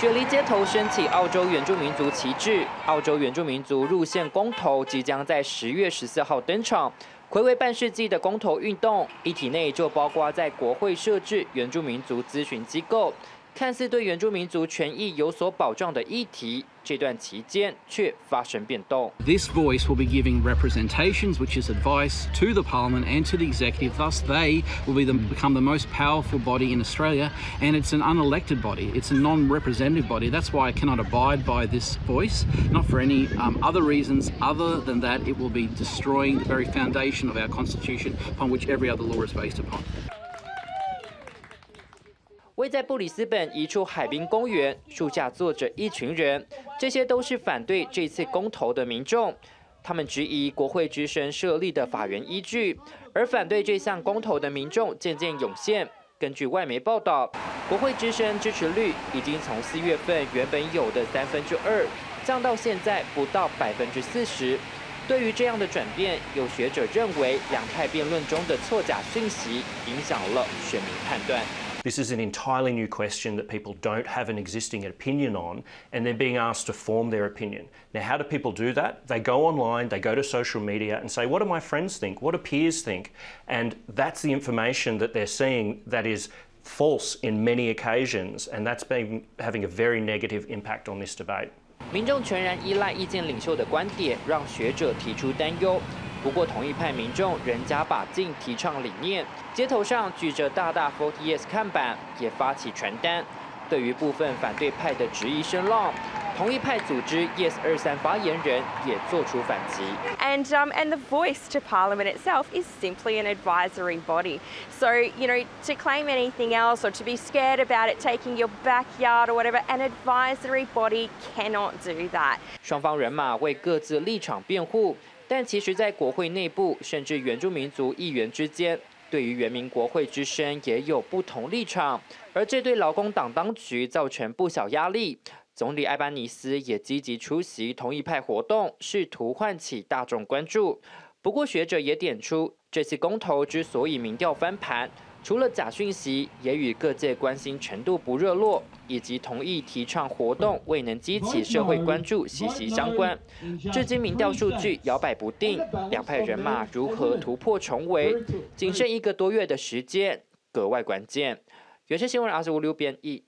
雪梨街头升起澳洲原住民族旗帜，澳洲原住民族入宪公投即将在十月十四号登场。暌违半世纪的公投运动，议题内就包括在国会设置原住民族咨询机构。看似对原住民族权益有所保障的议题，这段期间却发生变动。This voice will be giving representations, which is advice to the Parliament and to the executive. Thus, they will be the, become the most powerful body in Australia, and it's an unelected body. It's a non-representative body. That's why I cannot abide by this voice, not for any um, other reasons other than that it will be destroying the very foundation of our constitution upon which every other law is based upon. 位在布里斯本一处海滨公园，树下坐着一群人，这些都是反对这次公投的民众。他们质疑国会之声设立的法源依据，而反对这项公投的民众渐渐涌现。根据外媒报道，国会之声支持率已经从四月份原本有的三分之二，降到现在不到百分之四十。对于这样的转变，有学者认为，两派辩论中的错假讯息影响了选民判断。This is an entirely new question that people don't have an existing opinion on, and they're being asked to form their opinion. Now, how do people do that? They go online, they go to social media, and say, What do my friends think? What do peers think? And that's the information that they're seeing that is false in many occasions, and that's been having a very negative impact on this debate. 民众全然依赖意见领袖的观点，让学者提出担忧。 不过，同一派民众仍加把劲提倡理念，街头上举着大大 “Forty Yes” 看板，也发起传单。对于部分反对派的质疑声浪，同一派组织 Yes 二三发言人也做出反击。And um and the voice to Parliament itself is simply an advisory body. So you know to claim anything else or to be scared about it taking your backyard or whatever, an advisory body cannot do that. 双方人马为各自立场辩护。但其实，在国会内部，甚至原住民族议员之间，对于原民国会之声也有不同立场，而这对劳工党当局造成不小压力。总理艾班尼斯也积极出席同一派活动，试图唤起大众关注。不过，学者也点出，这次公投之所以民调翻盘。除了假讯息，也与各界关心程度不热络，以及同意提倡活动未能激起社会关注息息相关。至今民调数据摇摆不定，两派人马如何突破重围，仅剩一个多月的时间，格外关键。原视新闻二十五六编译。